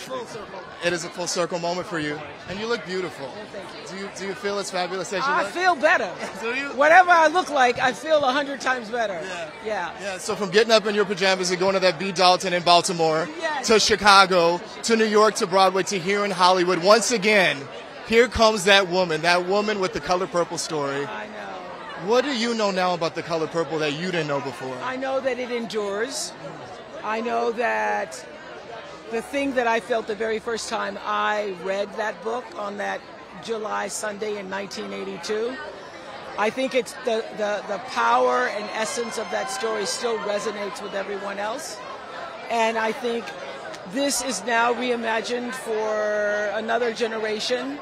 Full circle. It is a full circle moment for you, and you look beautiful. Well, thank you. Do you do you feel as fabulous as you I look? feel better. Do you? Whatever I look like, I feel a hundred times better. Yeah. Yeah. Yeah, so from getting up in your pajamas and going to that B. Dalton in Baltimore Yes. to Chicago to New York to Broadway to here in Hollywood, once again, here comes that woman, that woman with the color purple story. I know. What do you know now about the color purple that you didn't know before? I know that it endures. I know that the thing that I felt the very first time I read that book on that July Sunday in 1982, I think it's the, the, the power and essence of that story still resonates with everyone else. And I think this is now reimagined for another generation,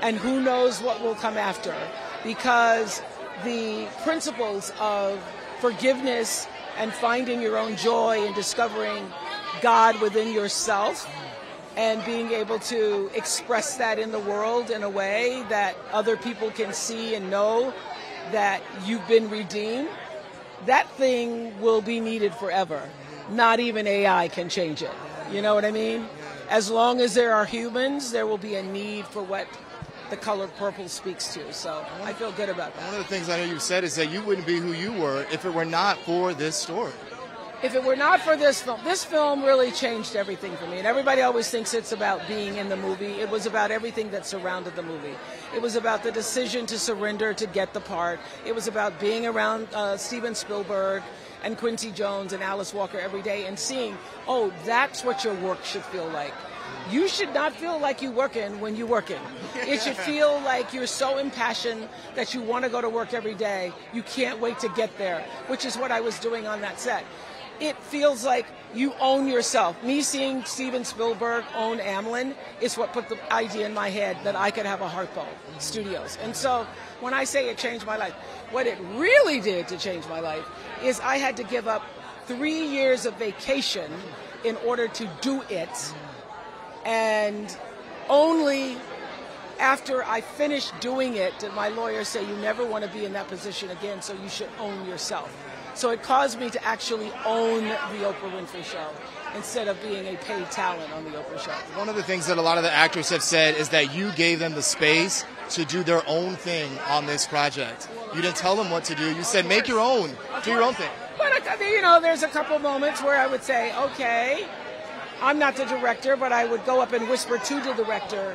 and who knows what will come after. Because the principles of forgiveness and finding your own joy and discovering God within yourself and being able to express that in the world in a way that other people can see and know that you've been redeemed, that thing will be needed forever. Not even AI can change it. You know what I mean? As long as there are humans, there will be a need for what the color purple speaks to. So I feel good about that. One of the things I know you've said is that you wouldn't be who you were if it were not for this story. If it were not for this film, this film really changed everything for me. And everybody always thinks it's about being in the movie. It was about everything that surrounded the movie. It was about the decision to surrender to get the part. It was about being around uh, Steven Spielberg and Quincy Jones and Alice Walker every day and seeing, oh, that's what your work should feel like. You should not feel like you're working when you're working. It should feel like you're so impassioned that you want to go to work every day. You can't wait to get there, which is what I was doing on that set. It feels like you own yourself. Me seeing Steven Spielberg own Amblin is what put the idea in my head that I could have a Harpo Studios. And so when I say it changed my life, what it really did to change my life is I had to give up three years of vacation in order to do it and only after I finished doing it did my lawyer say you never want to be in that position again, so you should own yourself. So it caused me to actually own the Oprah Winfrey Show instead of being a paid talent on the Oprah Show. One of the things that a lot of the actors have said is that you gave them the space to do their own thing on this project. You didn't tell them what to do. You said, make your own, do your own thing. But you know, there's a couple moments where I would say, okay, I'm not the director, but I would go up and whisper to the director,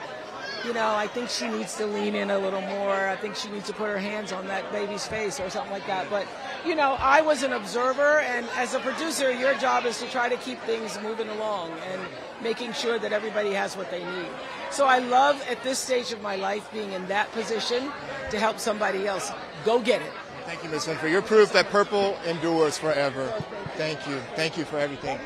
you know, I think she needs to lean in a little more. I think she needs to put her hands on that baby's face or something like that. But, you know, I was an observer, and as a producer, your job is to try to keep things moving along and making sure that everybody has what they need. So I love at this stage of my life being in that position to help somebody else. Go get it. Thank you, Ms. Winfrey. You're proof that purple endures forever. Thank you. Thank you for everything.